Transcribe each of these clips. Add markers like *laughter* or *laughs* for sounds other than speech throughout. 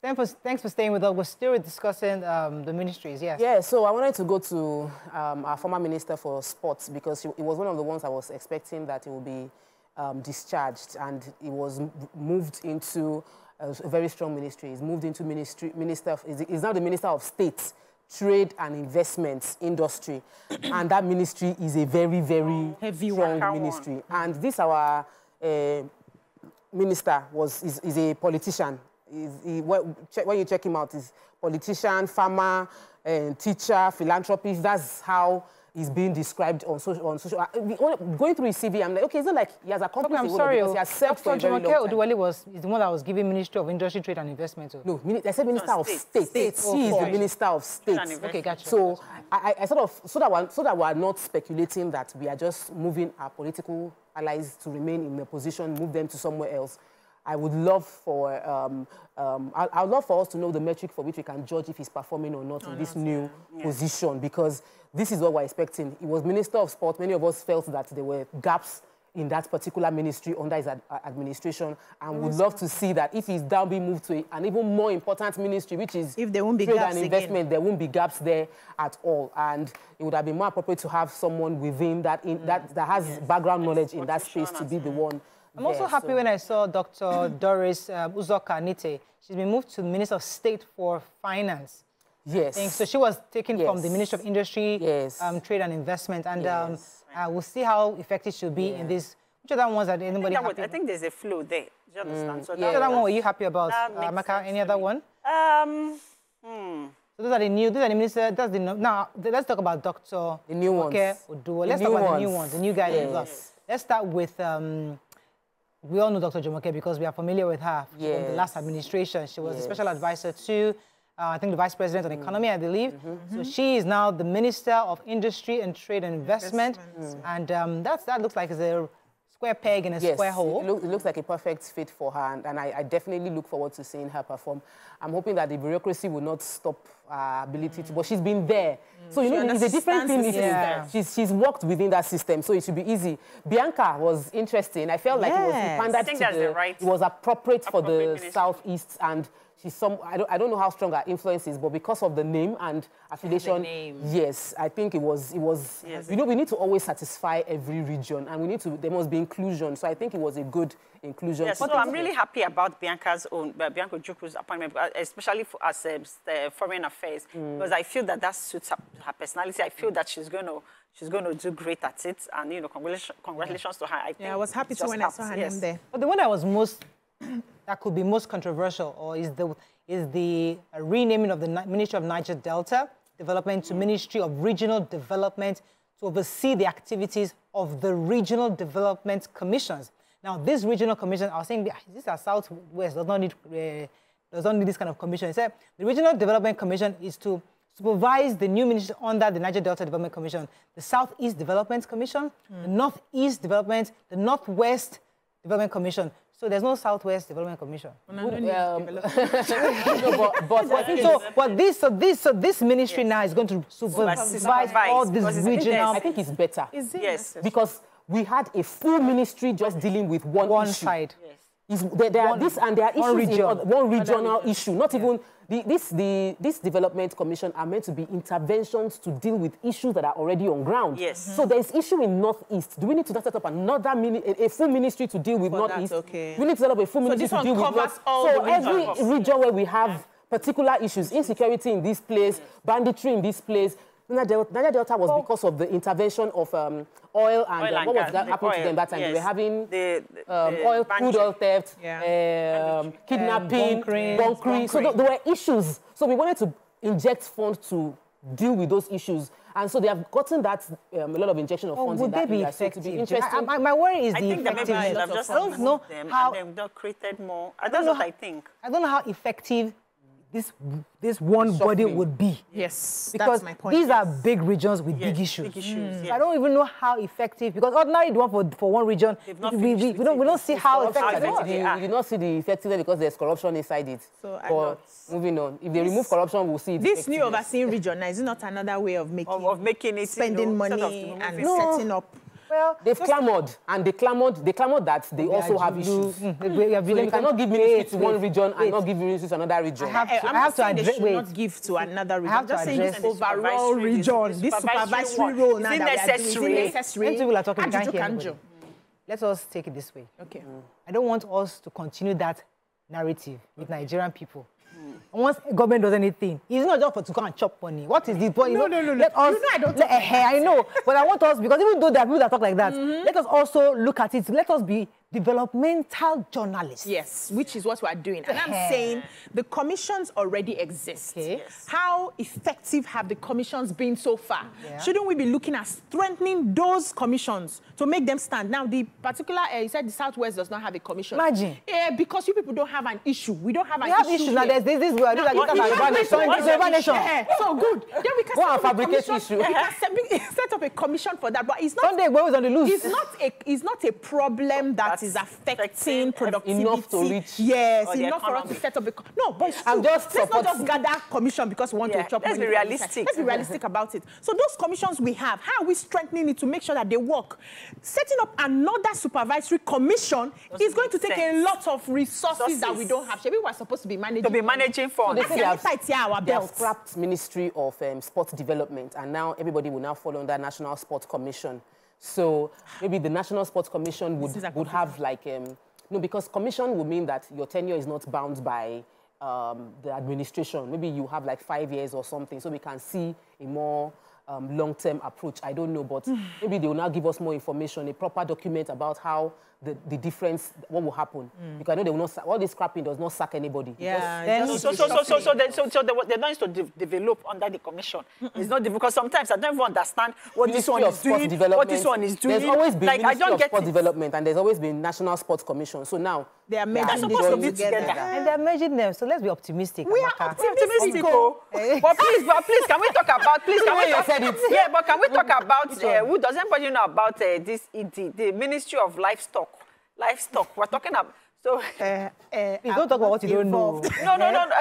Thanks for, thanks for staying with us. We're still discussing um, the ministries, yes. Yeah, so I wanted to go to um, our former minister for sports because he, he was one of the ones I was expecting that he would be um, discharged and he was moved into a, a, very strong ministry. He's moved into ministry, minister, of, he's now the minister of state, trade and investments industry. and that ministry is a very, very Heavy strong ministry. And this our uh, minister was, is, is a politician he, when you check him out, he's politician, farmer, uh, teacher, philanthropist. That's how he's being described on social. On social uh, going through his CV, I'm like, okay, it's not like he has accomplished okay, I'm sorry, because he has served for a very long time. Oduwole was is the one that was giving Ministry of Industry, Trade and Investment. No, I said Minister no, of State. State. He is the Minister of State. Okay, gotcha. So I, I, sort of so that we're, so that we're not speculating that we are just moving our political allies to remain in a position, move them to somewhere else. I would love for, um, um, I, I, would love for us to know the metric for which we can judge if he's performing or not or in this new yeah. position because this is what we're expecting. He was Minister of Sport. Many of us felt that there were gaps in that particular ministry under his ad administration and would love to see that if he's down being moved to an even more important ministry, which is if there won't be trade gaps and investment, again. there won't be gaps there at all. And it would have been more appropriate to have someone within that, in, mm. that, that has yes. background knowledge in that space to be the one I'm also happy so. when I saw Dr. *clears throat* Doris uh, Uzoka-Anite. She's been moved to the Minister of State for Finance. Yes. So she was taken yes. from the Ministry of Industry, yes. um, Trade and Investment. And um, yes. um, uh, we'll see how effective she'll be yeah. in this. Which other ones are anybody I think, would, I think there's a flow there. Do you understand? Mm. So yeah. Which other one were you happy about, uh, Maka? Any other one? Um, hmm. So those are the new, those are the minister, that's the, now, let's talk about Dr. The new ones. Okay, Let's talk about ones. the new ones, the new guy yes. Let's start with um, we all know Dr. Jumoke because we are familiar with her yes. from the last administration. She was yes. a special advisor to, uh, I think, the Vice President on mm. Economy, I believe. Mm -hmm. So she is now the Minister of Industry and Trade and Investment. Mm. And um, that's, that looks like it's a square peg in a yes, square hole. It, look, it looks like a perfect fit for her, and, and I, I, definitely look forward to seeing her perform. I'm hoping that the bureaucracy will not stop her ability mm. to, but she's been there. Mm. So, you know, it's a different thing. Yeah. She's, she's worked within that system, so it should be easy. Bianca was interesting. I felt like it was pandemic. I think that's the, the right. It was appropriate, appropriate for the ministry. Southeast and she's some, I don't, I don't know how strong her influence is, but because of the name and affiliation, name. yes, I think it was, it was, yes. you know, we need to always satisfy every region and we need to, there must be inclusion. So I think it was a good inclusion. Yes, so I'm really happy about Bianca's own, uh, Bianca Ojukwu's appointment, uh, especially for, as uh, foreign affairs, mm. because I feel that that suits her, her personality. I feel that she's going to she's going to do great at it. And, you know, congratulations, congratulations to her. I yeah, I was happy to when helps. I saw her yes. name there. But the one I was most that could be most controversial or is the, is the renaming of the Ministry of Niger Delta Development to Ministry of Regional Development to oversee the activities of the Regional Development Commissions. Now, this regional commission, I was saying, this is Southwest, does not need, uh, does not need this kind of commission. It said the Regional Development Commission is to supervise the new ministry under the Niger Delta Development Commission, the Southeast Development Commission, mm. the Northeast Development, the Northwest Development Commission. So there's no Southwest Development Commission. Well, um, *laughs* no, but, but, so, but this, so this, so this ministry yes. now is going to supervise, supervise all these regional. I think it's better. Is it? Yes. Because we had a full ministry just dealing with one, one issue. side. Yes. Is, there, there one, are this and there are issues region. in one regional issue, not yeah. even the, this, the, this development commission are meant to be interventions to deal with issues that are already on ground. Yes. Mm -hmm. So there's issue in Northeast. Do we need to set up another mini, a, a full ministry to deal with Northeast? okay. We need to set up a full so ministry to deal with North. So every region where we have particular issues, insecurity in this place, banditry in this place, Niger Delta, Niger Delta was oh. because of the intervention of um, oil and, oil uh, and what gas. was that happening to them that time? Yes. They were having the, the, um, the oil, crude oil theft, yeah. um, kidnapping, um, bunkering. bunkering. So th there were issues. So we wanted to inject funds to deal with those issues. And so they have gotten that um, a lot of injection of oh, funds would in that they be area. effective? So interesting. I, I, my worry is I the think effectiveness. That maybe just I don't know how. And they've created more. I don't know what I think. I don't know how effective this this one body would be. Yes, because these yes. are big regions with yes, big issues. Big issues mm. yes. I don't even know how effective because ordinarily the one for, for one region we, we, we, don't we don't see how effective it is. You, you not see the effectiveness because there's corruption inside it. So but moving on, if they this, remove corruption, we'll see. This new overseeing region now is not another way of making of, of making it spending you know, money and no. setting up Well, they've clamored and they clamored. They clamored that they also have issues. Mm, so we have- you cannot can- give ministry wait, to one wait, region wait. and not give ministry to another region. I have to, I'm I have to saying they address. should Wait, not give to another region. have I'm to just saying address- this overall region, this supervisory one. role Is now it that necessary? is necessary? when people are talking, can't hear anybody. Let us take it this way. Okay. I don't want us to continue that narrative with Nigerian people. Once government does anything, it's not just for to go and chop money. What is the point? You No, know, no, no, no. Let us, You know I don't let, eh, I know, but I want us because even though there are people that talk like that, Mm-hmm. let us also look at it. Let us be developmental journalists. Yes, which is what we are doing. And I'm saying the commissions already exist. Okay. Yes. How effective have the commissions been so far? Yeah. Shouldn't we be looking at strengthening those commissions to make them stand? Now, the particular, uh, you said the Southwest does not have a commission. Imagine. Eh, because you people don't have an issue. We don't have We an have issue. issues now. here. There's this, this, this, Now, this, we this, have Yoruba issues. nation. What's It's nation. issue? Eh, So good. Then we can Go set up a issue. We can set- *laughs* set up a commission for that, but it's not Sunday, we're on the loose. it's not a it's not a problem that That's is affecting productivity enough to reach- Yes, enough for us to set up a no. But it's I'm true. just let's not just gather commission because we want Yeah, to chop let's be realistic. Let's be realistic about it. So those commissions we have, how are we strengthening it to make sure that they work? Setting up another supervisory commission is going to take a sense. lot of resources, that we don't have. Maybe we're supposed to be managing To be managing funds. they they have- Tight here our They have scrapped Ministry of um, Sports Development, and now everybody will now fall under National Sports Commission. So maybe the National Sports Commission would, would have like um, no, because commission would mean that your tenure is not bound by um, the administration. Maybe you have like five years or something, so we can see a more um, long-term approach. I don't know, but *sighs* maybe they will now give us more information, a proper document about how the, the difference, what will happen. Because I know they will not, all this scrapping does not sack anybody. Yeah, Then- just So, so, so, so, so, they, so, so they, they don't need to de- develop under the commission. It's not difficult. Sometimes I don't even understand what this one is doing, Development. what this one is doing. There's always been like I don't of get Sports it. Development, and there's always been National Sports Commission. So now They are they merging supposed to them be together. together. And they're merging them, so let's be optimistic. We are optimistic. oh. but please, but please, can we talk about please? Can we talk, said it. Yeah, but can we talk about uh, who does anybody know about uh, this ED, the Ministry of Livestock? Livestock. We're talking about so. Uh, uh, Please don't talk about what you don't know. no, no, no, no.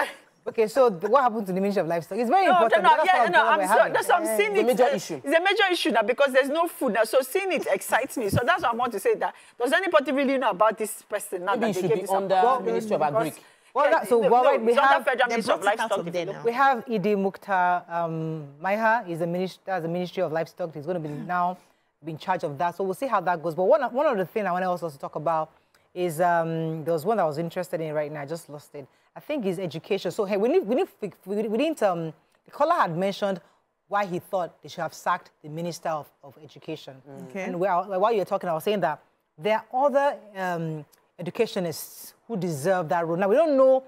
Okay, so th- what happened to the Ministry of Livestock? It's very No, important. no, yeah, no, I'm we're so, that's what I'm seeing It's a it. major uh, issue. It's a major issue now because there's no food now. So seeing it excites me. So that's what I want to say. That does anybody really know about this person now? maybe that they should gave be this under Well, Ministry of because- Agric. Well, Yeah, that- so, no, well, right, we it's have- Federal They Ministry of brought it out Livestock of there We have Idi Mukhtar um, Maiha, is the minister, that's the Ministry of Livestock. He's going to be now be in charge of that. So we'll see how that goes. But one, of- one of the things I want to also talk about is um, there was one that I was interested in right now. I just lost it. I think is education. So hey, we need we need we, we didn't um, the caller had mentioned why he thought they should have sacked the Minister of, of Education. Okay. And while, while you were talking, I was saying that there are other um, educationists who deserve that role. Now we don't know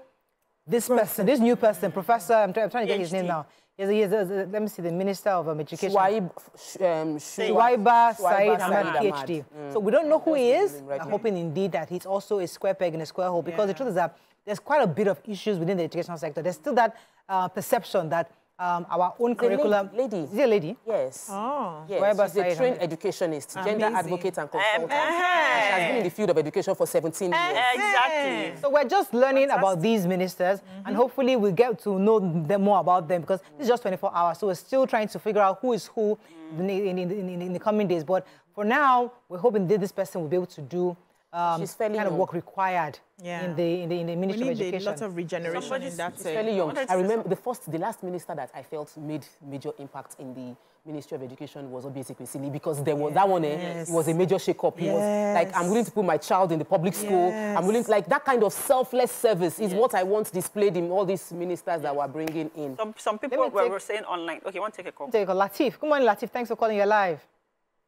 this person, this new person, Professor, I'm, try, I'm trying to get his name now. He's, a- he's a- let me see, the Minister of um, Education. Shuaib, sh- um, Shu- Shuaiba Shuaiba Said Ahmad, Said Ahmad. PhD. So we don't know who he is. Right I'm now. hoping indeed that he's also a square peg in a square hole because the truth is that there's quite a bit of issues within the educational sector. There's still that uh, perception that um, our own a lady- curriculum. lady. Is he a lady? Yes. Oh. Yes, Shuaiba she's a trained Ahmad. educationist, gender Amazing. advocate and consultant. She has been in the field of education for 17 years. Exactly. So we're just learning about these ministers, and hopefully we get to know them more about them because this is just 24 hours. So we're still trying to figure out who is who in, in, in, in, in the coming days. But for now, we're hoping that this person will be able to do um, She's fairly kind of work required Yeah. in the in the, in the We Ministry of need a Education. lot of regeneration Somebody's- in that. She's fairly young. I remember the first, the last minister that I felt made major impact in the Ministry of Education was Oby Ezekwesili because there was that one. Eh, Yes. it was a major shake-up. He was like, I'm willing to put my child in the public school. Yes. I'm willing to like that kind of selfless service is what I want displayed in all these ministers that we're bringing in. Some, some people were, take- were saying online. Okay, want to take a call? Take a Latif. Good morning, Latif. Thanks for calling. You're live.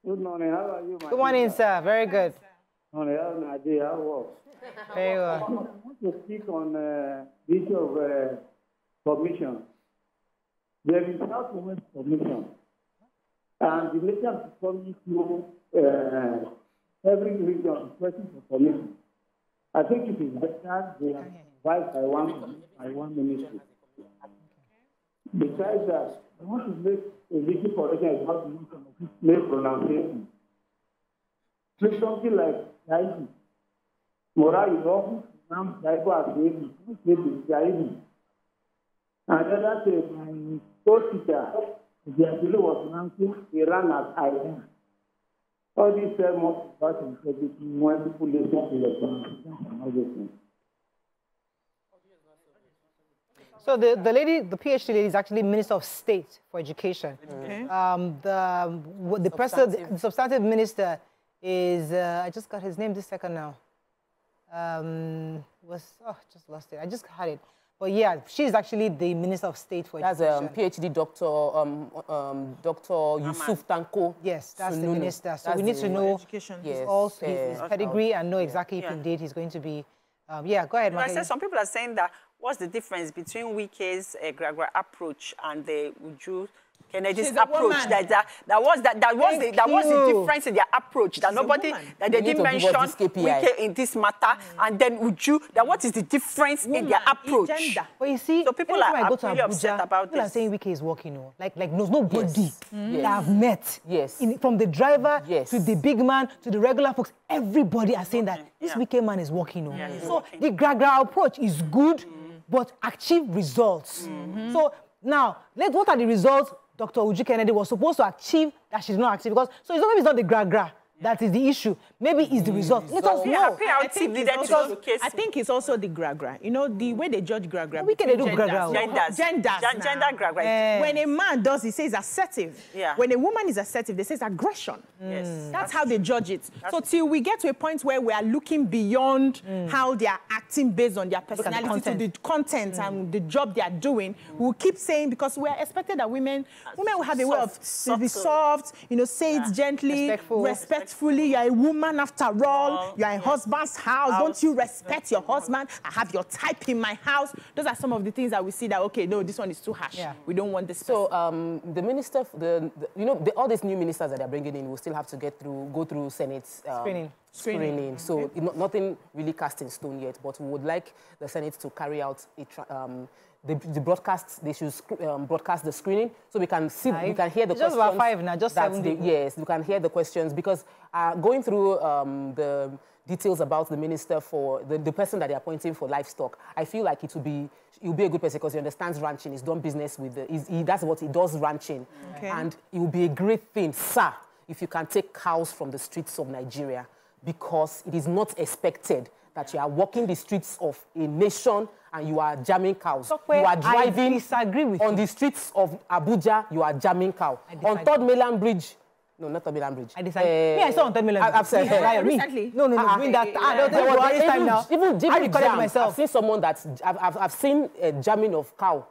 Good morning. How are you, my Good morning, sister? sir. Very good. Morning. How Nigeria? How work? Very well. I *laughs* want to speak on uh, the issue of uh, commission. There is Southwest permission. and the nation is coming to uh, every region requesting for permission. I think it is better they are advised by one by one ministry. Besides that, I want to make a little correction about the notion of make pronunciation. Say something like Yaidi. Mora is often pronounced Yaibo as Yaidi. Maybe Yaidi. And the other day, my co-teacher, the Abdullah was pronouncing Iran as Iran. all these multi-party integrity when people listen to your constitution and everything. So the, the lady, the PhD lady is actually Minister of State for Education. Okay. Um, the what the president, the substantive minister is, uh, I just got his name this second now. Um, was, oh, just lost it. I just had it. But yeah, she's actually the Minister of State for That's Education. um, PhD doctor, um, um, Dr. Yusuf Tanko. Yes, that's the minister. So That's we need to know Education. his, Yes, also, his, uh, his pedigree and know exactly if Yeah. indeed he's going to be. Um, yeah, go ahead, But I said some people are saying that what's the difference between Wike's uh, Gragra approach and the Uju Kennedy's She's approach? woman. That, that that was that that was the, that was the difference in their approach. That She's nobody woman. that they didn't mention this. Wike in this matter, and then Uju. That what is the difference in their Woman, approach? gender. But you see, So people are- I go are to really upset Abuja, about people are this. saying Wike is working, oh. like like there's nobody Yes. that I've met. Yes. In, from the driver Yes. to the big man to the regular folks, everybody are saying that this yeah. Wike man is working, oh. Yeah, so working. the Gragra approach is good, but achieve results. So now, let what are the results Dr. Uju Kennedy was supposed to achieve that she did not achieve? Because so it's not maybe it's not the Gragra. That is the issue. Maybe it's the result. Let us know. I think, needed it's to also, showcase I think it's also the gragra. You know, the way they judge gragra. We can they do between gragra, genders. genders. Genders. Gen- now. gender Gragra. Eh. When a man does, he says assertive. Yeah. When a woman is assertive, they say it's aggression. Yes. That's, how they judge it. so till we get to a point where we are looking beyond mm. how they are acting based on their at the personality to the content and mm. the job they are doing, we'll keep saying because we are expected that women, women will have a way of Soft, be soft, you know, say it gently, Respectful. Respectfully. You're a woman after all. Well, You're in husband's house. House. Don't you respect your husband? I have your type in my house. Those are some of the things that we see that okay, no, this one is too harsh. Yeah. We don't want this. So um, the minister, the, the you know, the, all these new ministers that they're bringing in will still have to get through, go through Senate um, Screening. Screening. Screening. So it- no- nothing really cast in stone yet, but we would like the Senate to carry out a tra- um, the, the broadcast. They should um, broadcast the screening so we can see, we can hear the just questions. about five now, just seven they- Yes, we can hear the questions because uh, going through um, the details about the minister for the, the person that they're appointing for livestock, I feel like it will be will be a good person because he understands ranching. He's done business with the, he, that's what he does ranching, Okay. and it will be a great thing, sir, if you can take cows from the streets of Nigeria because it is not expected that you are walking the streets of a nation and you are jamming cows. Tope, you are I driving disagree with on you. the streets of Abuja, you are jamming cow. I On. Third Mainland Bridge, no, not Third Mainland Bridge. I decided. me, I saw on 10 million. I- I've said- Me, Yeah, recently. No, no, no. Ah, During that, yeah, ah, yeah. there There was was Buhari's time even, now. even, I even recorded jam. myself. I've seen someone that's, I've, I've, I've seen a jamming of cow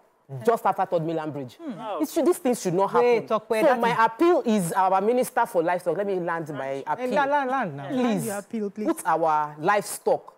just after Third Mainland Bridge. It should, these things should not happen. Wait, Tope, so that my is- appeal is our Minister for Livestock. Let me land my appeal. land, land, land now. Please, your appeal, please. put our livestock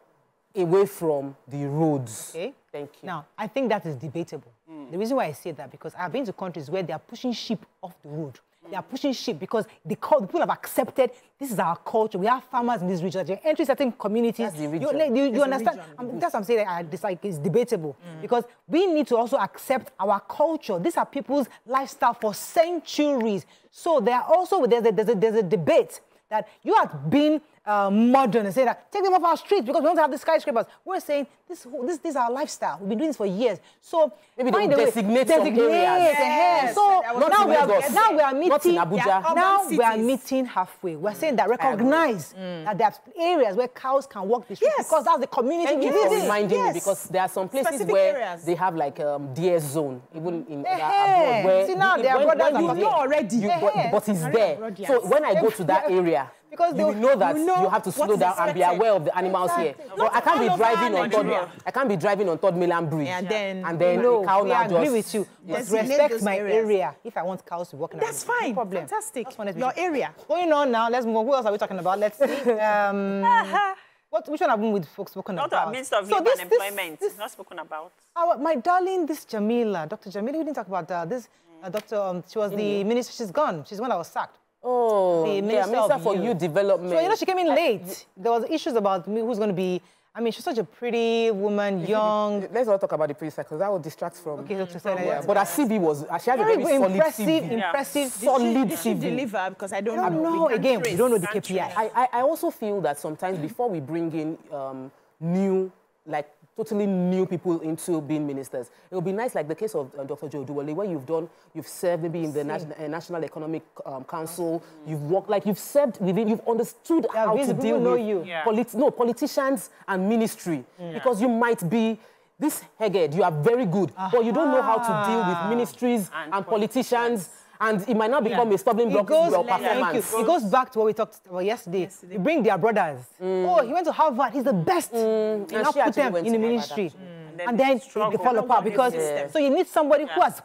away from the roads. Okay. Thank you. Now, I think that is debatable. The reason why I say that because I've been to countries where they are pushing sheep off the road. They are pushing sheep because the, people have accepted this is our culture. We have farmers in this region. That you enter certain communities. That's the You, region. you, you understand? region. That's what I'm saying. I like it's debatable mm. because we need to also accept our culture. These are people's lifestyle for centuries. So there are also there's a, there's a, there's a debate that you have been uh, modern and say that take them off our streets because we don't have the skyscrapers. We're saying this, this, this is our lifestyle. We've been doing this for years. So Maybe they find way- designate some areas. Yes, Yes, So now we, are, now we are meeting. Not in Abuja. Now we are meeting halfway. We're saying that recognize that there are areas where cows can walk the street Yes. because that's the community Thank you for in. reminding Yes. me because there are some places Specific where areas. they have like um, DS zone, even in uh, Eh-heh. abroad. Where See, now the- their when- brothers when are you already. but, it's there. So when I go to that area, Because you they- will know that you you, have to slow is down and be aware of the animals Exactly. here. Not So I can't be driving on Third, Nigeria. I can't be driving on Third Mainland Bridge. And then- and then no, a cow we now agree just with you. But respect my areas. area if I want cows to walk in That's No fine. problem. Fantastic. That's honest. Your area. Going on now, let's move on. Who else are we talking about? Let's see. *laughs* Um, *laughs* what, which one have we with folks spoken Not about? the Minister of So Labour and Employment. this- not spoken about. Our, my darling, this Jamila, Dr. Jamila, we didn't talk about uh, this. Uh, doctor, um, she was the minister. She's gone. She's the one that was sacked. Oh, The yeah, Minister Minister of for Youth. Youth Development. So you know she came in late. There was issues about me who's going to be. I mean, she's such a pretty woman, *laughs* young. Let's not talk about the previous because that will distract from. Okay, Dr. Sena, Yeah, but her CB was, uh, she had a very, very solid impressive, CV. impressive, Did she, solid did she deliver? Because I don't, I don't know. know. Again, we don't know the KPI. I, I, I also feel that sometimes before we bring in um, new, like totally new people into being ministers. It would be nice, like the case of uh, Dr. Joe Duwale, where you've done, you've served maybe in the National, uh, National Economic um, Council, you've worked, like you've served within, you've understood Yeah, how to visible deal know with you. Yeah. polit- no, politicians and ministry. Because you might be, this Heged, you are very good, but you don't know how to deal with ministries and, And politicians. And it might not become a stumbling block to your you. performance. It goes back to what we talked about yesterday. You bring their brothers. Oh, he went to Harvard. He's the best. You And now put them in the ministry. actually. then And then they fall apart because Yeah. so you need somebody who has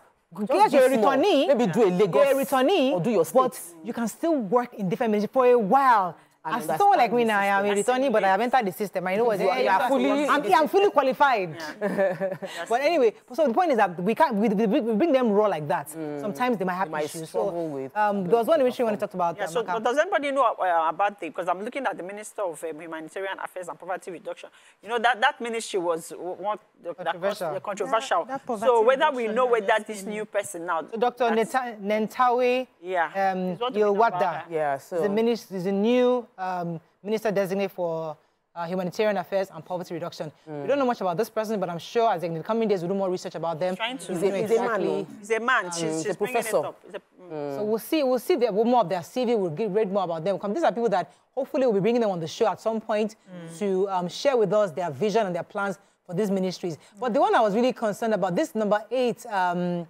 yes, you're a returnee. Maybe do a Lagos You're a returnee, or do your but states. you can still work in different ministries for a while. And As someone like me now, I am a the but I haven't entered the system. I know what You are- you are fully- I'm, I'm fully qualified. *laughs* but anyway, so the point is that we can't we, we, we bring them raw like that. Sometimes they might have They might issues. struggle so, with um, there was one issue when I talked about. Yeah, um, so Amaka. does anybody know uh, about the, because I'm looking at the Minister of um, Humanitarian Affairs and Poverty Reduction. You know, that, that ministry was w- one the, Controversial. the controversial. That- that so whether we know whether just this new person now. So Dr. that's- Nentawe Yeah, um, it's what we know about Yilwatda her. Yeah, so- the minister, is a new um, minister designate for uh, humanitarian affairs and poverty reduction. We don't know much about this person, but I'm sure as in the coming days we'll do more research about them. Trying to He's You a- he's a man, exactly. He's a man. she's he's she's a bringing it professor. up. He's a- mm. So we'll see, we'll see the, more of their CV. We'll get, read more about them. Come, these are people that hopefully we'll be bringing them on the show at some point to um, share with us their vision and their plans for these ministries. But the one I was really concerned about, this number eight, um,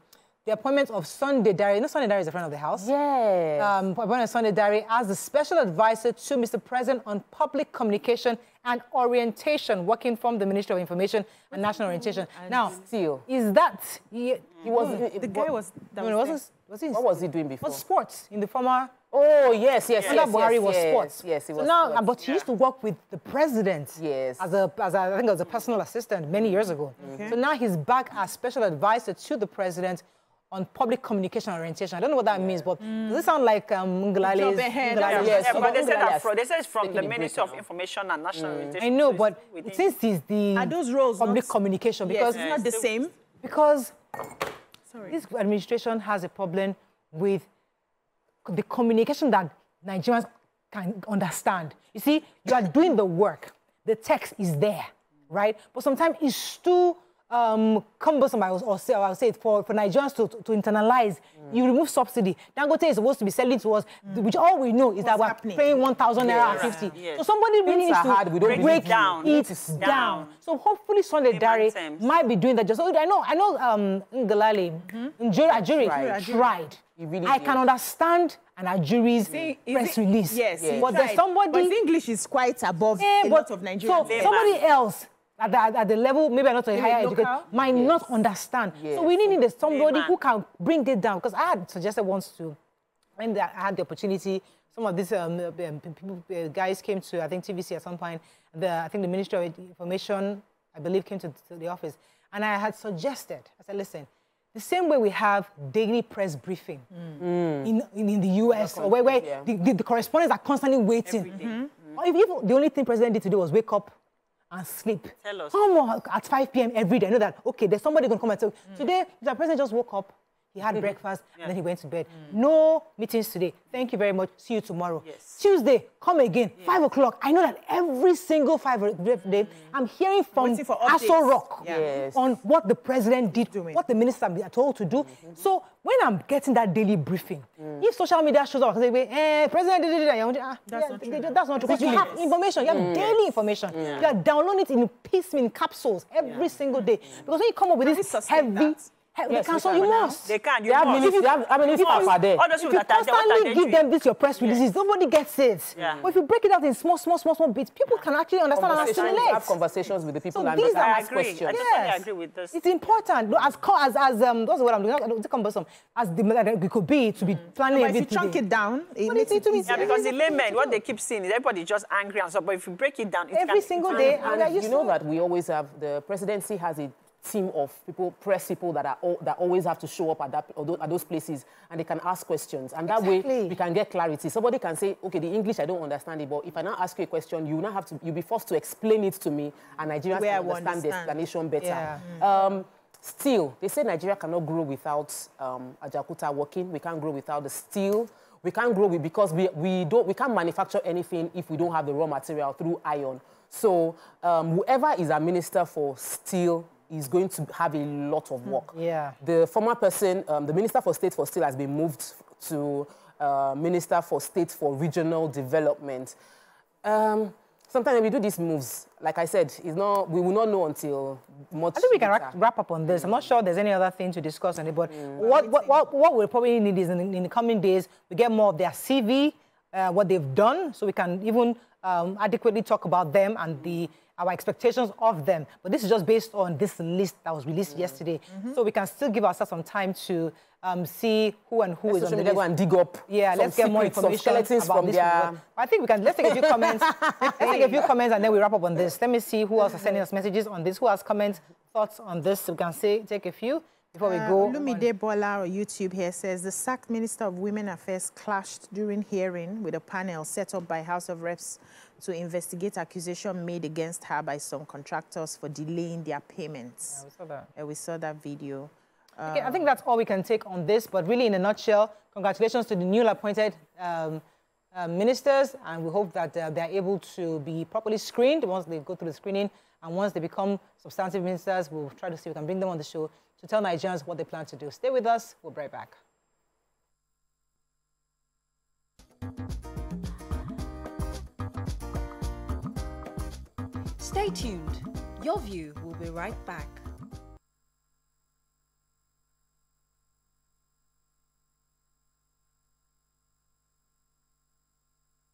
the appointment of Sunday. You know Sunday Dare is a friend of the house. Yeah. Um, appointment of Sunday Dare as the special advisor to Mr. President on public communication and orientation, working from the Ministry of Information and National mm-hmm. Orientation. now, still. is that he, he was, mm-hmm. The guy was. That no, no, was wasn't, was he? what was he doing before? was sports in the former Oh, yes, yes, under yes, Buhari yes, was yes, sports. Yes, he so was now, sports. but he used to work with the president. Yes. As a, as a, I think as a personal assistant many years ago. Okay. So now he's back as special advisor to the president on public communication orientation. I don't know what that means, but does it sound like um, Ngelale's? Job ahead, Yes, Yeah, so but they said that from, they said it's from the Ministry of. Information and National Orientation. I know, so but it's since he's the Are those roles public not- communication, Yes, because it's not the Yes. same. because Sorry. this administration has a problem with the communication that Nigerians can understand. You see, you are doing the work, the text is there, right? But sometimes it's too um, cumbersome, I will, say, I will say it, for, for Nigerians to, to, to internalize. You remove subsidy. Dangote is supposed to be selling to us, which all we know is that we're happening? paying 1,000 naira and Yes. 50. Yes. So somebody really needs to hard, we don't break it down. It down. down. So hopefully Sunday terms. might be doing that. Just I know, I know um, Ngalali, Njuri Ajuri Tried. tried. Really I did. can understand an Ajuri's See, press it- release. Yes, he but there's somebody. But English is quite above Eh, a lot of Nigerians. So somebody else at the, at the level, maybe not a higher local? education, might not understand. So we Yes. need somebody Layman. who can bring it down. Because I had suggested once to, when I had the opportunity, some of these um, uh, um, people, uh, guys came to, I think, TVC at some point. The, I think the Ministry of Information, I believe, came to, to the office. And I had suggested, I said, listen, the same way we have daily press briefing in, in, in the US, or where, where yeah. the, the, the correspondents are constantly waiting. Or if, if the only thing President did today was wake up and sleep. Tell us. Come on, at 5 p.m. every day. I know that, okay, there's somebody going to come and tell mm. Today, the president just woke up, he had *laughs* breakfast, and then he went to bed. Mm. No meetings today. Thank you very much. See you tomorrow. Yes. Tuesday, come again, 5 o'clock. I know that every single 5 o'clock day, mm. I'm hearing from Waiting for Aso. Rock Yeah. Yes. on what the president did, doing. what the minister are told to do. Mm-hmm. So when I'm getting that daily briefing, mm. if social media shows up, I say, eh, president did it, and ah, That's yeah, not true. they- that's not true. Because you have information, you have daily information. You are downloading it in piecemeal in capsules every single day. Because when you come up with Can this heavy, that? He- Yes, they can, so you must. They can. They You have must. minutes, they have, how many You staff must. are there? All those If you that are there, what are constantly give them this your press releases, nobody gets it. Yeah. But if you break it out in small, small, small, small bits, people can actually understand and Conversations, assimilate. have conversations with the people So and these are- I ask agree. questions. I totally agree with this. It's important. No, As as as um, that's what I'm doing. Not, not cumbersome. As the that it could be to be planning But if you chunk it down, it makes it- it it is- easier. Yeah, because the laymen, what they keep seeing is everybody just angry and stuff. But if you break it down, it Every single day, can- and I And used you know that we always have the presidency has a team of people, press people that are all, that always have to show up at that at those places, and they can ask questions, and that way Exactly. we can get clarity. Somebody can say, okay, the English I don't understand it, but if I now ask you a question, you now have to you'll be forced to explain it to me, and Nigerians Where can will understand the explanation better. Yeah. Um, Still, they say Nigeria cannot grow without um, Ajaokuta working. We can't grow without the steel. We can't grow with, because we, we, don't, we can't manufacture anything if we don't have the raw material through iron. So um, whoever is a minister for steel is going to have a lot of work. Yeah. The former person, um, the Minister for State for Steel has been moved to uh, Minister for State for Regional Development. Um, sometimes we do these moves, like I said, it's not, we will not know until much I think we can later. wrap, up on this. I'm not sure there's any other thing to discuss on it, but what, what, what, what we'll probably need is in, in the coming days, we get more of their CV, uh, what they've done, so we can even um, adequately talk about them and the our expectations of them. But this is just based on this list that was released yesterday. So we can still give ourselves some time to um, see who and who is Social on the list. go and dig up Yeah, some let's get more secrets, some information skeletons about from this. their... I think we can, let's take a few comments. *laughs* let's take a few comments and then we wrap up on this. Let me see who else is sending us messages on this. Who has comments, thoughts on this? We can say, take a few before we Uh, go. Lumide Bola on YouTube here says the sacked Minister of Women Affairs clashed during hearing with a panel set up by House of Reps to investigate accusation made against her by some contractors for delaying their payments. we saw that. Uh, we saw that video. Okay, I think that's all we can take on this. But really, in a nutshell, congratulations to the newly appointed um, uh, ministers, and we hope that uh, they're able to be properly screened once they go through the screening, and once they become substantive ministers, we'll try to see if we can bring them on the show to tell Nigerians what they plan to do. Stay with us. We'll be right back. Stay tuned. Your view will be right back.